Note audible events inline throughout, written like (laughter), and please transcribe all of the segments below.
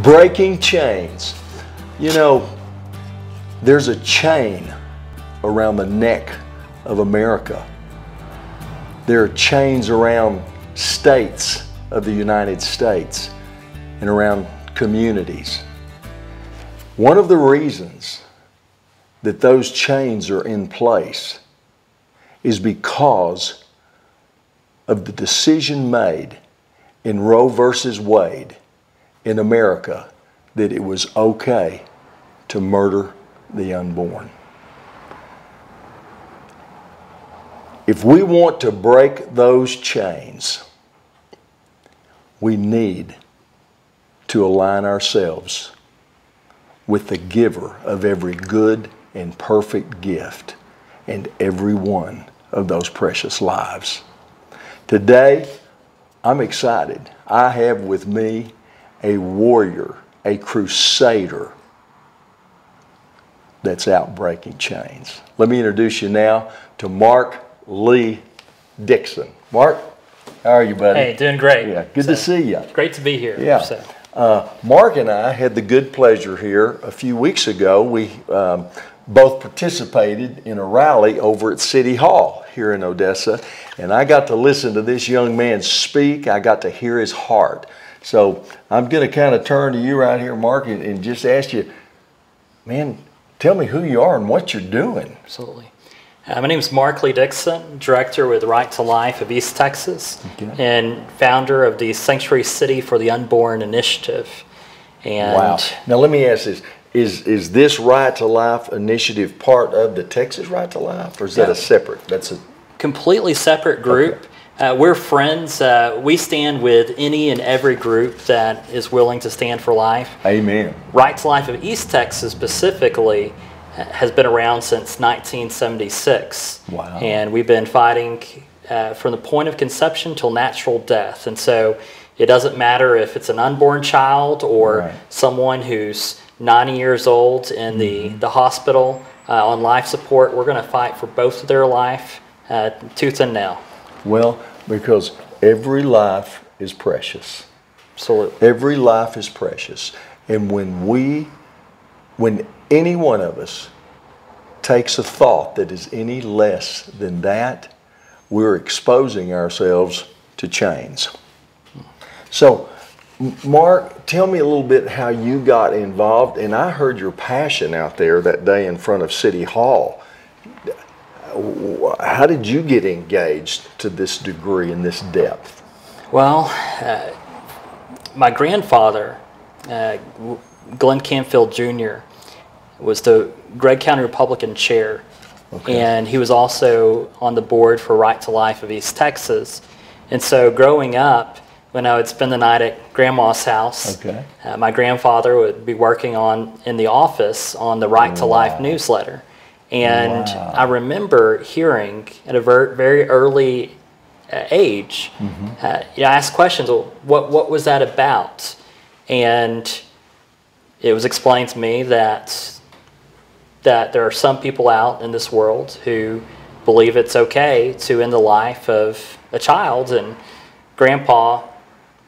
breaking chains. You know, there's a chain around the neck of America. There are chains around states of the United States and around communities. One of the reasons that those chains are in place is because of the decision made in Roe versus Wade in America that it was okay to murder the unborn. If we want to break those chains, we need to align ourselves with the giver of every good and perfect gift and every one of those precious lives. Today, I'm excited. I have with me a warrior, a crusader that's out breaking chains. Let me introduce you now to Mark Lee Dickson. Mark, how are you, buddy? Hey, doing great. Yeah, good to see you. Great to be here. Yeah. So, Uh, Mark and I had the good pleasure here a few weeks ago. We um, both participated in a rally over at City Hall here in Odessa, and I got to listen to this young man speak. I got to hear his heart. So I'm going to kind of turn to you right here, Mark, and, and just ask you, man, tell me who you are and what you're doing. absolutely. Uh, my name is Mark Lee Dickson, director with Right to Life of East Texas, Okay. and founder of the Sanctuary City for the Unborn initiative. And Wow. Now let me ask this. Is, is this Right to Life initiative part of the Texas Right to Life, or is that a separate? That's a completely separate group. Uh, we're friends. Uh, we stand with any and every group that is willing to stand for life. Amen. Right to Life of East Texas specifically uh, has been around since 1976. Wow. And we've been fighting uh, from the point of conception till natural death. And so it doesn't matter if it's an unborn child or Right. someone who's 90 years old in the, the hospital uh, on life support. We're going to fight for both of their life, uh, tooth and nail. Well, because every life is precious. Absolutely. Every life is precious. And when we, when any one of us takes a thought that is any less than that, we're exposing ourselves to chains. So, Mark, tell me a little bit how you got involved. And I heard your passion out there that day in front of City Hall. How did you get engaged to this degree and this depth? Well, uh, my grandfather, uh, Glenn Canfield Jr., was the Gregg County Republican chair, Okay. and he was also on the board for Right to Life of East Texas. And so, growing up, when I would spend the night at Grandma's house, Okay. uh, my grandfather would be working on in the office on the Right to Life newsletter. And Wow. I remember hearing at a ver- very early uh, age, uh, you know, I asked questions. Well, what what was that about? And it was explained to me that that there are some people out in this world who believe it's okay to end the life of a child, and Grandpa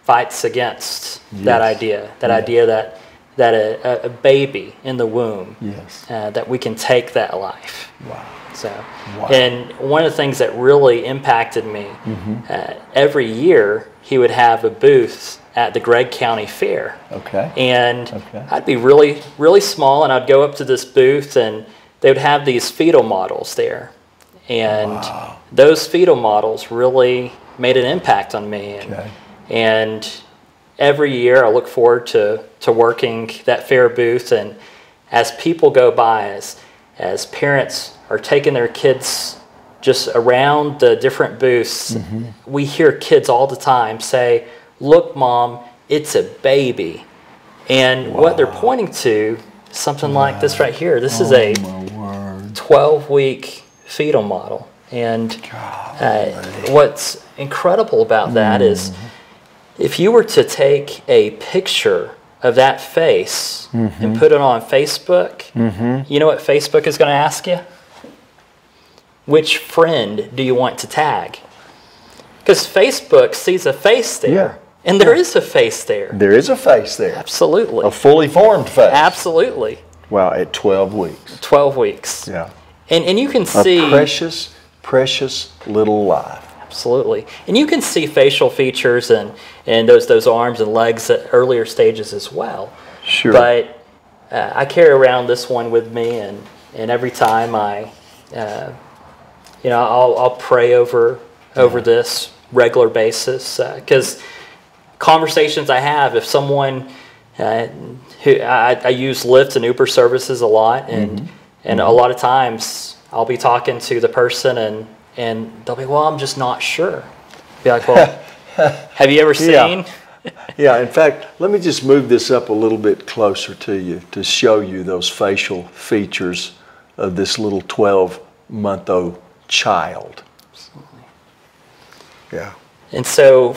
fights against that idea. That Yeah. idea that that a, a- baby in the womb Yes. uh, that we can take that life. Wow. So, Wow. and one of the things that really impacted me, Mm-hmm. uh, every year he would have a booth at the Gregg County Fair. Okay. And Okay. I'd be really, really small, and I'd go up to this booth, and they would have these fetal models there. And Wow. those fetal models really made an impact on me. And, Okay. and every year I look forward to, to working that fair booth. And as people go by, as, as parents are taking their kids just around the different booths, we hear kids all the time say, Look, mom, it's a baby. And what they're pointing to is something like this right here. This is a Oh, my word. 12 week fetal model. And uh, what's incredible about that is if you were to take a picture of that face and mm-hmm. put it on Facebook, mm-hmm. you know what Facebook is going to ask you? Which friend do you want to tag? Because Facebook sees a face there. And there is a face there. There is a face there, Absolutely. a fully formed face. Absolutely. Wow, at 12 weeks. 12 weeks. Yeah. And, and you can A see. precious, precious little life. Absolutely. And you can see facial features and, and those, those arms and legs at earlier stages as well. Sure. But uh, I carry around this one with me, and, and every time I, uh, you know, I'll, I'll pray over, over this regular basis. Because conversations I have, if someone uh, who I, I use Lyft and Uber services a lot, and and a lot of times I'll be talking to the person, and and they'll be, well, I'm just not sure. Be like, well, (laughs) have you ever seen? Yeah, (laughs) yeah, in fact, let me just move this up a little bit closer to you to show you those facial features of this little 12 month old child. Absolutely. Yeah. And so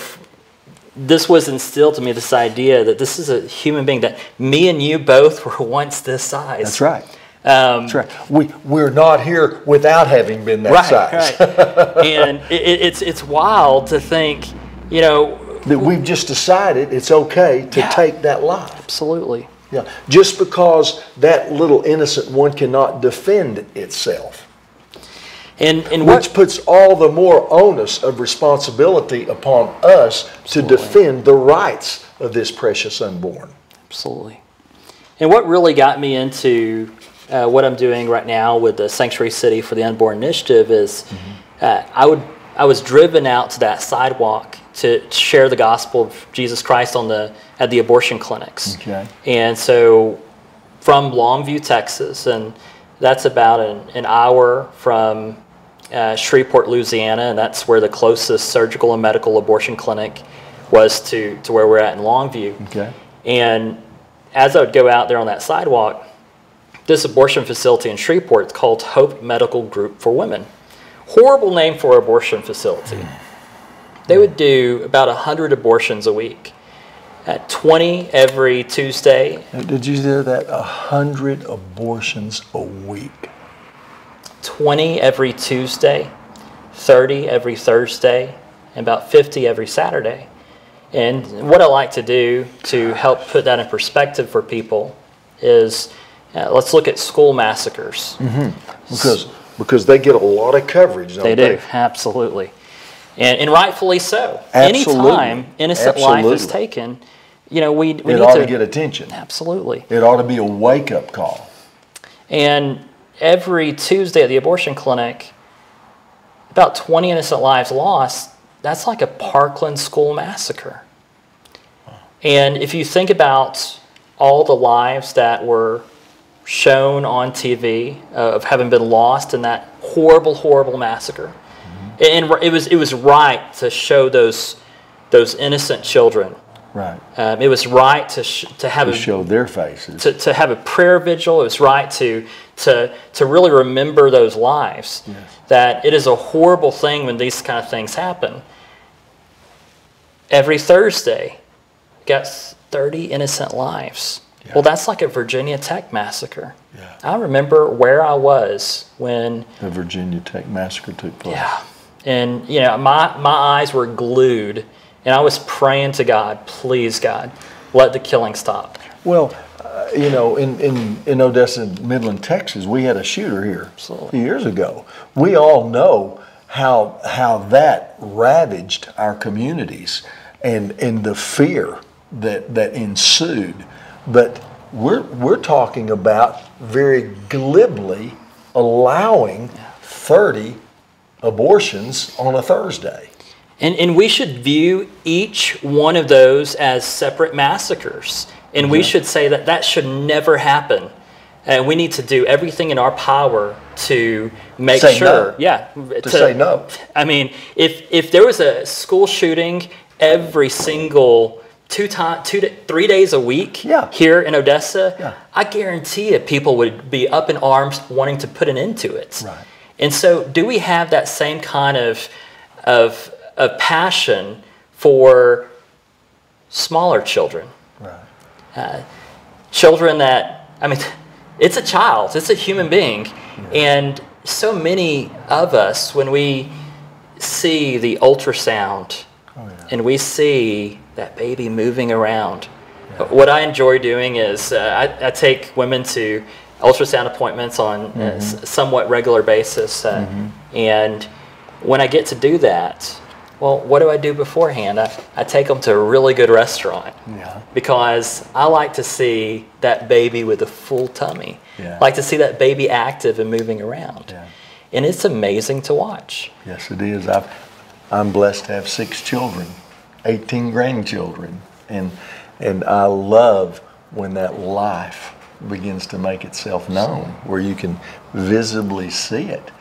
this was instilled to me this idea that this is a human being that me and you both (laughs) were once this size. That's right. Um, right. We, we're not here without having been that right, size. right. and (laughs) it, it- it's it's wild to think, you know, That we've just decided it's okay to Yeah. take that life. absolutely. Yeah. Just because that little innocent one cannot defend itself. And and Which what puts all the more onus of responsibility upon us to defend the rights of this precious unborn. Absolutely. And what really got me into uh, what I'm doing right now with the Sanctuary City for the Unborn Initiative is uh, I would I was driven out to that sidewalk to share the gospel of Jesus Christ on the at the abortion clinics. Okay. And so from Longview, Texas, and that's about an, an hour from uh, Shreveport, Louisiana, and that's where the closest surgical and medical abortion clinic was to, to where we're at in Longview. Okay. And as I would go out there on that sidewalk, this abortion facility in Shreveport, it's called Hope Medical Group for Women. Horrible name for abortion facility. They would do about 100 abortions a week, at 20 every Tuesday, Did you hear that? A hundred abortions a week. 20 every Tuesday, 30 every Thursday, and about 50 every Saturday. And what I like to do to help put that in perspective for people is uh, let's look at school massacres. Because because they get a lot of coverage, don't They they? do, absolutely. And, and rightfully so. Absolutely. Anytime innocent life is taken, you know, we, we It need ought to. to get attention. absolutely. It ought to be a wake up call. And every Tuesday at the abortion clinic, about 20 innocent lives lost. That's like a Parkland school massacre. And if you think about all the lives that were shown on TV uh, of having been lost in that horrible, horrible massacre, and it was it was right to show those those innocent children. Right. Um, it was right to sh- to have To a show their faces. to, to have a prayer vigil. It was right to, to, to really remember those lives. That it is a horrible thing when these kind of things happen. Every Thursday, got 30 innocent lives. Well, that's like a Virginia Tech massacre. Yeah. I remember where I was when The Virginia Tech massacre took place. yeah. And you know, my my eyes were glued and I was praying to God, please God, let the killing stop. Well, uh, you know, in, in, in Odessa, Midland, Texas, we had a shooter here Absolutely. a few years ago. We all know how how that ravaged our communities and and the fear that that ensued. But we're we're talking about very glibly allowing 30 abortions on a Thursday. And, and we should view each one of those as separate massacres. And we should say that that should never happen. And we need to do everything in our power to make Say sure. no. Yeah. To say no. I mean, if, if there was a school shooting every single two time, two to three days a week Yeah. here in Odessa, Yeah. I guarantee you people would be up in arms wanting to put an end to it. Right. And so, do we have that same kind of, of, of passion for smaller children? Right. Uh, children that, I mean, (laughs) it's a child, it's a human being. And so many of us, when we see the ultrasound and we see that baby moving around. What I enjoy doing is uh, I, I take women to ultrasound appointments on a s- somewhat regular basis, uh, and when I get to do that, well, what do I do beforehand? I, I take them to a really good restaurant Yeah. because I like to see that baby with a full tummy. Yeah. like to see that baby active and moving around. Yeah. And it's amazing to watch. Yes, it is. I've, I'm blessed to have six children, 18 grandchildren, and and I love when that life begins to make itself known, where you can visibly see it.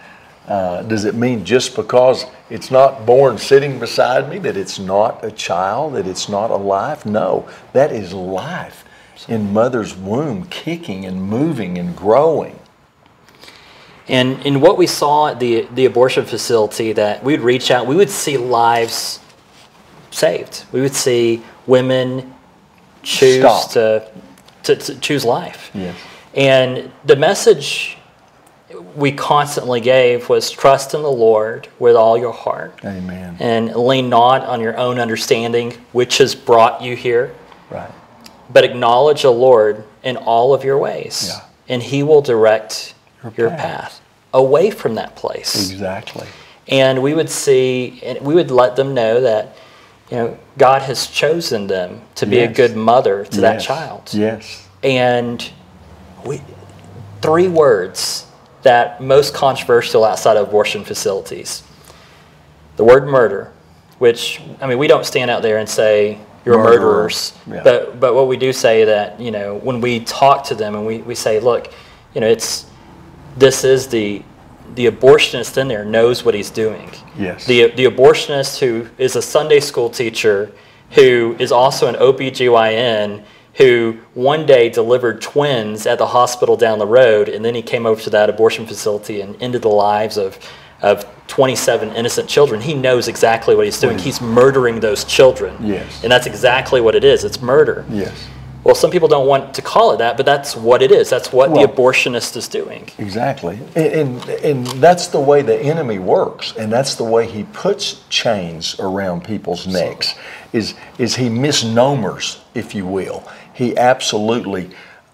Uh, does it mean just because it's not born sitting beside me that it's not a child, that it's not a life? No, that is life in mother's womb, kicking and moving and growing. And in what we saw at the, the abortion facility, that we would reach out, we would see lives saved. We would see women choose to, to, to choose life. Yes. And the message we constantly gave was trust in the Lord with all your heart Amen. and lean not on your own understanding, which has brought you here, Right. but acknowledge the Lord in all of your ways, Yeah. and He will direct Your your, path. path. away from that place. Exactly. And we would see, and we would let them know that, you know, God has chosen them to be a good mother to that child. Yes. And we, three words that most controversial outside of abortion facilities. The word murder, which I mean we don't stand out there and say you're Murderer. murderers, Yeah. but but what we do say that you know when we talk to them and we, we say look, you know it's this is the the abortionist in there knows what he's doing. Yes. The the abortionist who is a Sunday school teacher who is also an OBGYN who one day delivered twins at the hospital down the road and then he came over to that abortion facility and ended the lives of of 27 innocent children. He knows exactly what he's doing. He's murdering those children. Yes. And that's exactly what it is. It's murder. Yes. Well, some people don't want to call it that, but that's what it is. That's what Well- the abortionist is doing. Exactly. And, and, and that's the way the enemy works. And that's the way he puts chains around people's necks is, is he misnomers, if you will. He absolutely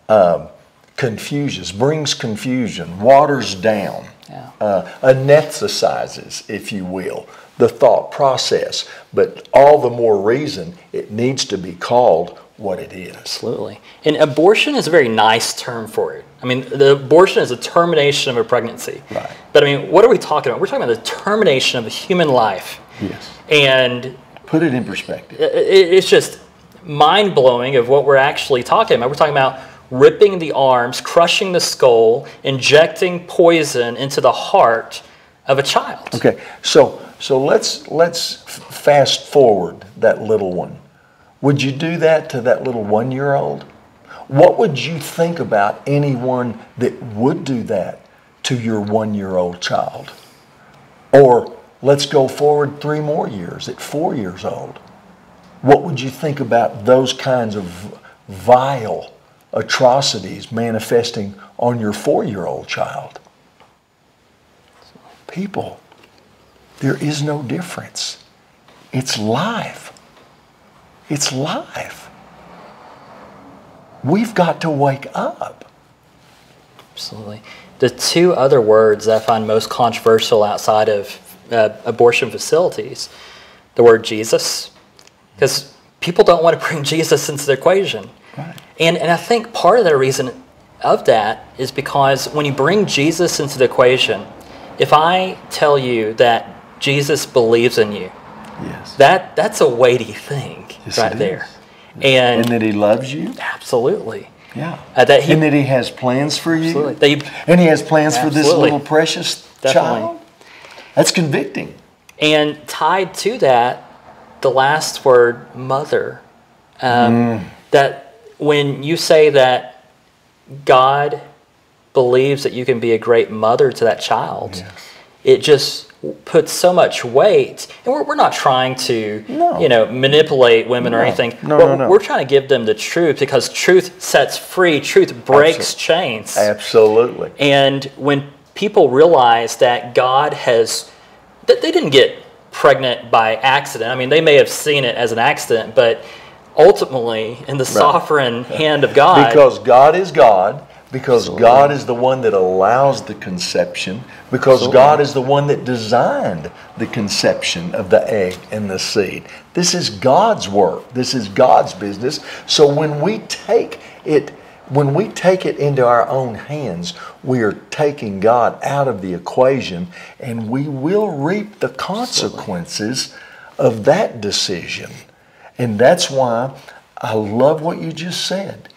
um, confuses, brings confusion, waters down, Yeah. uh, anesthetizes, if you will, the thought process. But all the more reason it needs to be called what it is. Absolutely. And abortion is a very nice term for it. I mean, the abortion is a termination of a pregnancy. Right. But I mean, what are we talking about? We're talking about the termination of a human life. Yes. And Put it in perspective. it's just mind blowing of what we're actually talking about. We're talking about ripping the arms, crushing the skull, injecting poison into the heart of a child. Okay, so so let's let's fast forward that little one. Would you do that to that little one-year-old? What would you think about anyone that would do that to your one-year-old child? Or let's go forward three more years at four years old. What would you think about those kinds of vile atrocities manifesting on your four-year-old child? People, there is no difference. It's life. It's life. We've got to wake up. Absolutely. The two other words that I find most controversial outside of uh, abortion facilities, the word Jesus, because people don't want to bring (laughs) Jesus into the equation. Right. And, and I think part of the reason of that is because when you bring Jesus into the equation, if I tell you that Jesus believes in you, Yes. that, that's a weighty thing Yes, right there. is. And, And that he loves you. absolutely. Yeah. Uh, that he- and that he has plans for you. Absolutely. You- and he has plans for this little precious Definitely. child. That's convicting. And tied to that, the last word, mother. Um, Mm. That when you say that God believes that you can be a great mother to that child, Yes. it just puts so much weight. And we're, we're not trying to, No. you know, manipulate women or anything. No, but no, no. We're trying to give them the truth because truth sets free. Truth breaks chains. Absolutely. And when people realize that God has, that they didn't get pregnant by accident. I mean, they may have seen it as an accident, but ultimately, in the sovereign hand of God, Because God is God, because God is the one that allows the conception, because God is the one that designed the conception of the egg and the seed. This is God's work. This is God's business. So when we take it when we take it into our own hands, we are taking God out of the equation and we will reap the consequences of that decision. And that's why I love what you just said.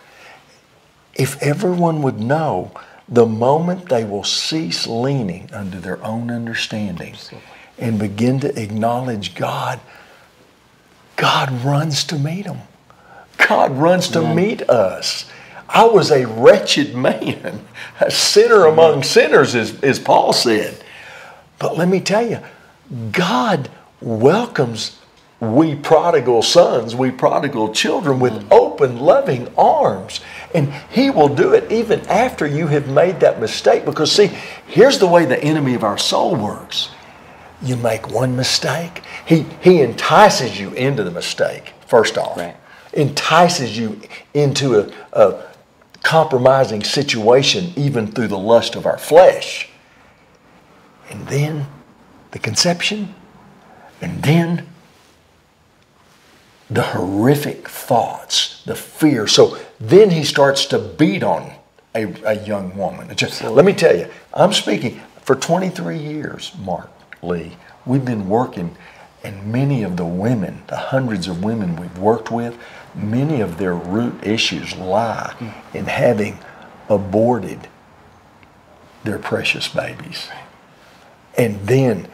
If everyone would know the moment they will cease leaning under their own understanding and begin to acknowledge God, God runs to meet them. God runs to meet us. I was a wretched man, a sinner among sinners, as, as Paul said. But let me tell you, God welcomes we prodigal sons, we prodigal children with mm. open, loving arms. And He will do it even after you have made that mistake. Because, see, here's the way the enemy of our soul works you make one mistake, he, he entices you into the mistake, first off. Right. Entices you into a, a compromising situation, even through the lust of our flesh. And then the conception, and then the horrific thoughts, the fear. So then he starts to beat on a, a young woman. Just, let me tell you, I'm speaking for 23 years, Mark Lee. We've been working, and many of the women, the hundreds of women we've worked with, many of their root issues lie in having aborted their precious babies. And then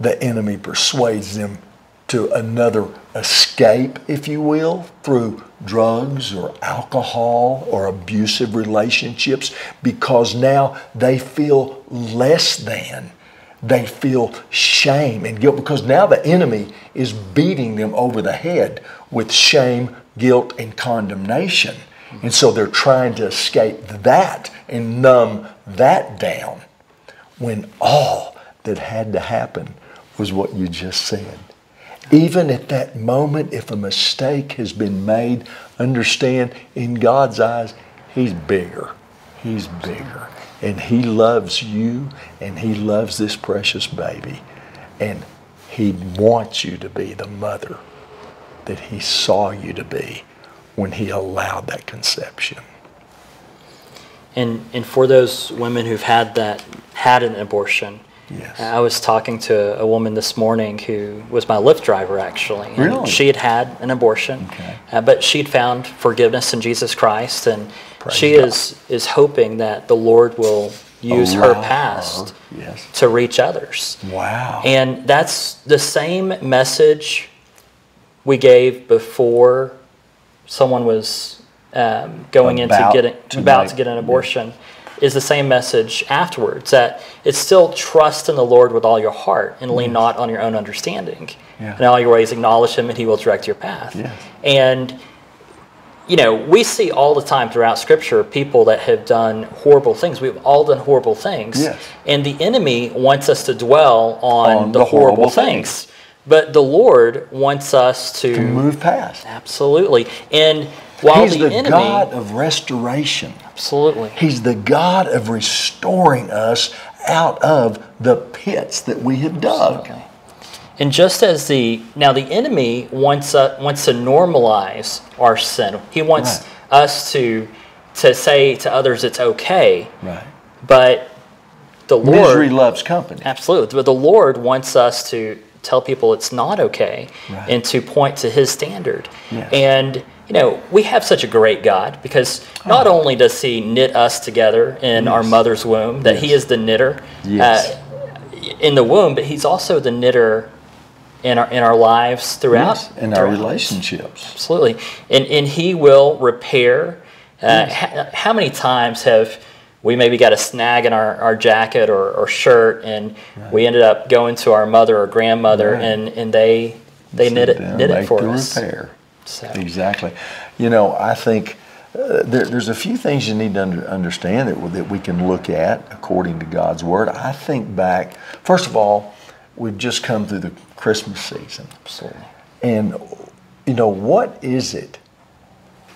the enemy persuades them to another escape, if you will, through drugs or alcohol or abusive relationships because now they feel less than. They feel shame and guilt because now the enemy is beating them over the head with shame, guilt, and condemnation. And so they're trying to escape that and numb that down when all that had to happen was what you just said. Even at that moment, if a mistake has been made, understand in God's eyes, He's bigger. He's bigger. And He loves you and He loves this precious baby. And He wants you to be the mother that He saw you to be when He allowed that conception. and and for those women who've had that had an abortion, Yes. I was talking to a woman this morning who was my Lyft driver actually. And Really? She had had an abortion, Okay. uh, but she'd found forgiveness in Jesus Christ, and Praise she God. is is hoping that the Lord will use her past her, Yes. to reach others. Wow. And that's the same message we gave before someone was um, going About into getting to about to get an abortion. Is the same message afterwards that it's still trust in the Lord with all your heart and lean not on your own understanding. Yeah. In all your ways, acknowledge Him and He will direct your path. Yes. And you know, we see all the time throughout Scripture people that have done horrible things. We've all done horrible things. Yes. And the enemy wants us to dwell on, On the, the horrible, horrible things. But the Lord wants us to, to move past. absolutely. And while He's the, the, enemy God of restoration. Absolutely. He's the God of restoring us out of the pits that we have dug. Okay. And just as the now the enemy wants uh, wants to normalize our sin. He wants Right. us to to say to others it's okay. Right. But the Lord Misery loves company. Absolutely. But the Lord wants us to tell people it's not okay Right. and to point to his standard. Yes. And you know, we have such a great God because not only does he knit us together in our Oh. Mother's womb, that he is the knitter Yes. uh, in the womb, but he's also the knitter in our in our lives throughout Yes, in our throughout. relationships. Absolutely. And, and he will repair. Uh, ha- how many times have we maybe got a snag in our, our jacket or, or shirt and we ended up going to our mother or grandmother Right. and, and they they knit it, knit it for us. repair. So, Exactly. You know, I think uh, there, there's a few things you need to under, understand that, that we can look at according to God's Word. I think back, first of all, we've just come through the Christmas season. Absolutely. And, you know, what is it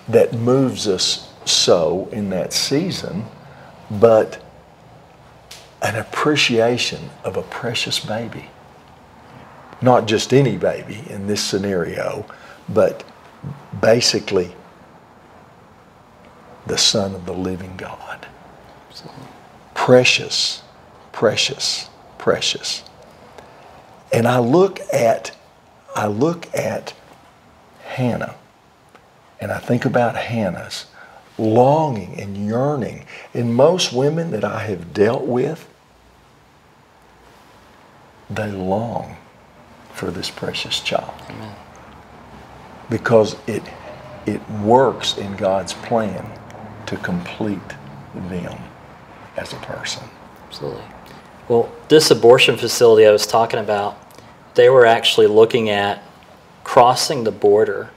that moves us so in that season, but an appreciation of a precious baby? Not just any baby in this scenario, but basically the Son of the living God. Absolutely. Precious, precious, precious. And I look at I look at Hannah and I think about Hannah's longing and yearning. And most women that I have dealt with, they long for this precious child. Amen. Because it it works in God's plan to complete them as a person. Absolutely. Well, this abortion facility I was talking about, they were actually looking at crossing the border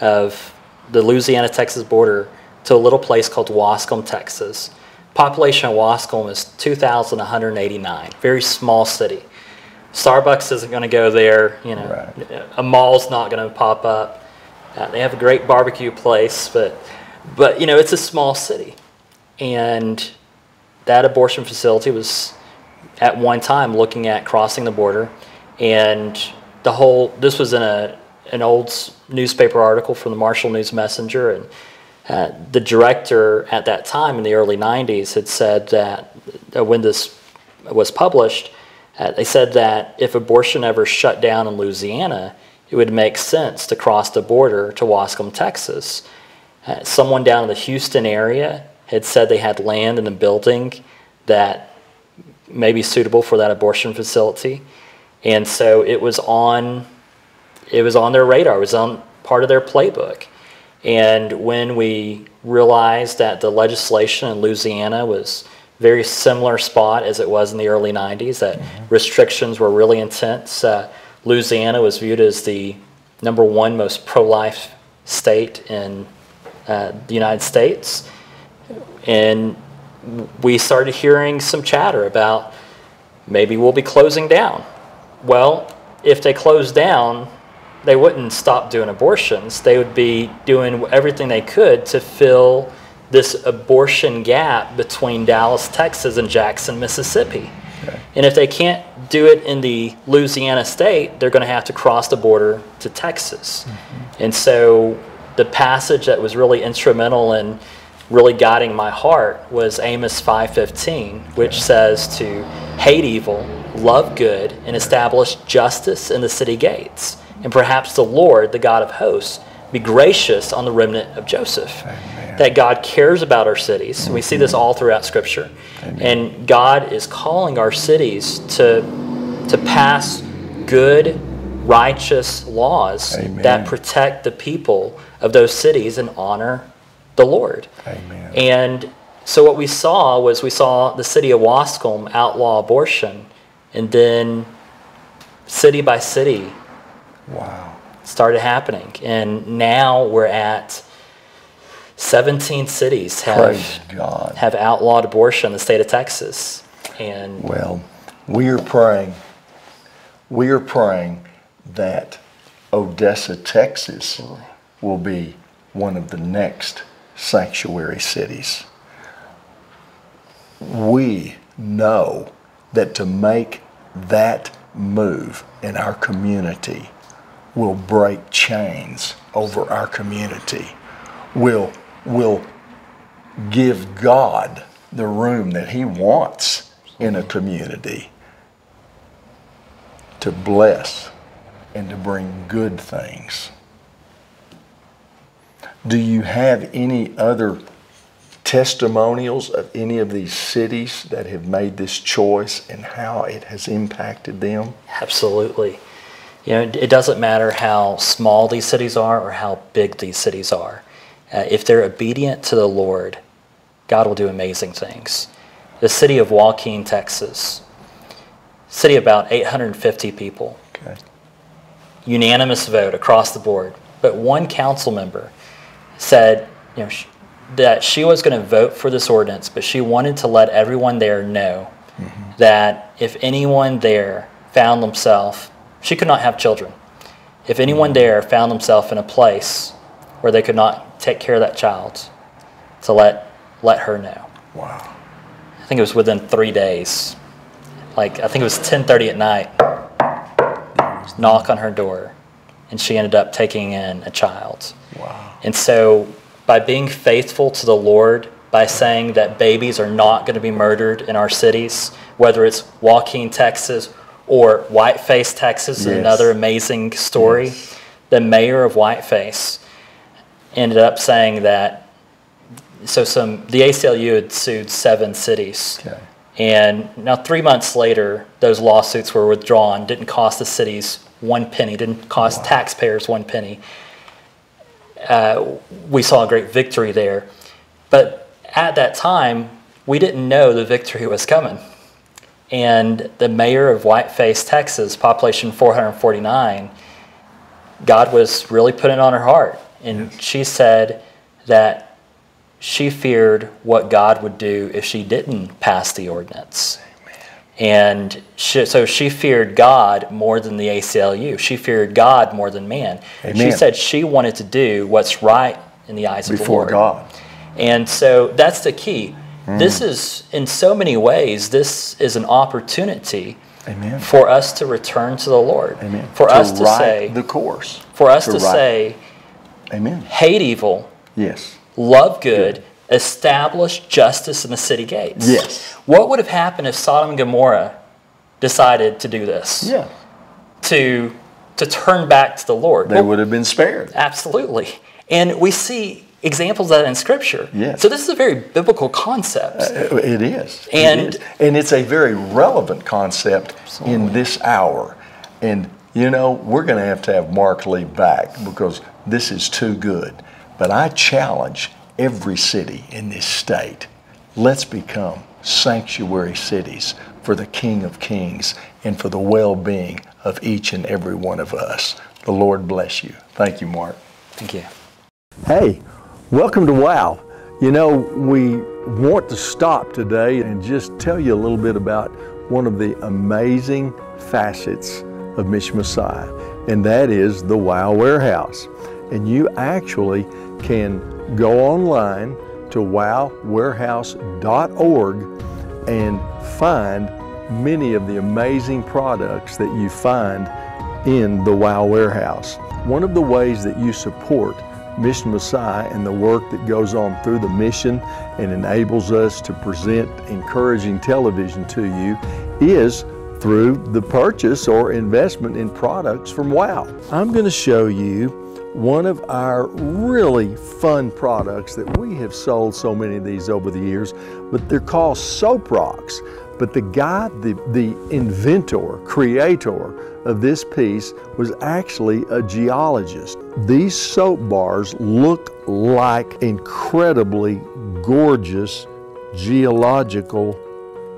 of the Louisiana Texas border to a little place called Waskom, Texas. Population of Waskom is 2,189, very small city. Starbucks isn't going to go there, you know, Right. a mall's not going to pop up. Uh, they have a great barbecue place, but, but, you know, it's a small city. And that abortion facility was at one time looking at crossing the border and the whole this was in a an old newspaper article from the Marshall News Messenger and uh, the director at that time in the early 90s had said that uh, when this was published uh, they said that if abortion ever shut down in Louisiana it would make sense to cross the border to Waskom, Texas. Uh, someone down in the Houston area had said they had land in a building that may be suitable for that abortion facility, and so it was on it was on their radar. It was on part of their playbook. And when we realized that the legislation in Louisiana was very similar spot as it was in the early 90s, that restrictions were really intense. Uh, Louisiana was viewed as the number one most pro-life state in uh, the United States. And we started hearing some chatter about maybe we'll be closing down. Well, if they closed down, they wouldn't stop doing abortions. They would be doing everything they could to fill this abortion gap between Dallas, Texas, and Jackson, Mississippi. Okay. And if they can't do it in the Louisiana state, they're going to have to cross the border to Texas. Mm-hmm. And so the passage that was really instrumental in really guiding my heart was Amos 5:15, which says to hate evil, love good, and establish justice in the city gates. And perhaps the Lord, the God of hosts, be gracious on the remnant of Joseph. That God cares about our cities. And we see this all throughout Scripture. And God is calling our cities to, to pass good, righteous laws Amen. that protect the people of those cities and honor the Lord. Amen. And so what we saw was we saw the city of Waskom outlaw abortion, and then city by city Wow. Started happening. And now we're at 17 cities have God. have outlawed abortion in the state of Texas. And Well, we are praying, we are praying that Odessa, Texas will be one of the next sanctuary cities. We know that to make that move in our community will break chains over our community, will, will give God the room that He wants in a community to bless and to bring good things. Do you have any other testimonials of any of these cities that have made this choice and how it has impacted them? absolutely. You know, it doesn't matter how small these cities are or how big these cities are. Uh, if they're obedient to the Lord, God will do amazing things. The city of Joaquin, Texas, city about 850 people, Okay. unanimous vote across the board. But one council member said, you know, sh- that she was going to vote for this ordinance, but she wanted to let everyone there know that if anyone there found themselves, she could not have children. If anyone there found themselves in a place where they could not take care of that child, to let let her know. Wow. I think it was within three days. Like I think it was 10:30 at night. Knock on her door, and she ended up taking in a child. Wow. And so, by being faithful to the Lord, by saying that babies are not going to be murdered in our cities, whether it's Joaquin, Texas, or Whiteface, Texas, Yes. another amazing story, Yes. the mayor of Whiteface ended up saying that. So, some the ACLU had sued seven cities. Okay. And now, three months later, those lawsuits were withdrawn. Didn't cost the cities one penny. Didn't cost taxpayers one penny. Uh, we saw a great victory there, but at that time, we didn't know the victory was coming. And the mayor of Whiteface, Texas, population 449, God was really putting it on her heart, and she said that she feared what God would do if she didn't pass the ordinance. And she, so she feared God more than the ACLU. She feared God more than man. Amen. She said she wanted to do what's right in the eyes of the Before God. And so that's the key. This mm. is, in so many ways, this is an opportunity Amen. for us to return to the Lord. Amen. For us to say, the course. for us to, right- say, Amen. hate evil, Yes. love good, establish justice in the city gates. Yes. What would have happened if Sodom and Gomorrah decided to do this? Yeah. To to turn back to the Lord. They Well, would have been spared. Absolutely. And we see examples of that in Scripture. Yes. So this is a very biblical concept. Uh, It is. And- is. and it's a very relevant concept in this hour. And you know, we're going to have to have Mark Lee back because this is too good. But I challenge every city in this state. Let's become sanctuary cities for the King of Kings and for the well-being of each and every one of us. The Lord bless you. Thank you, Mark. Thank you. Hey, welcome to WOW. You know, we want to stop today and just tell you a little bit about one of the amazing facets of Mission Messiah, and that is the WOW Warehouse. And you actually can go online to wowwarehouse.org and find many of the amazing products that you find in the WOW Warehouse. One of the ways that you support Mission Messiah and the work that goes on through the mission and enables us to present encouraging television to you is through the purchase or investment in products from WOW. I'm going to show you one of our really fun products that we have sold so many of these over the years, but they're called soap rocks. But the guy, the, the inventor, creator of this piece was actually a geologist. These soap bars look like incredibly gorgeous geological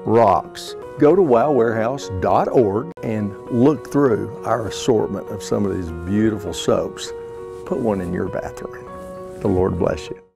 rocks. Go to wowwarehouse.org and look through our assortment of some of these beautiful soaps. Put one in your bathroom. The Lord bless you.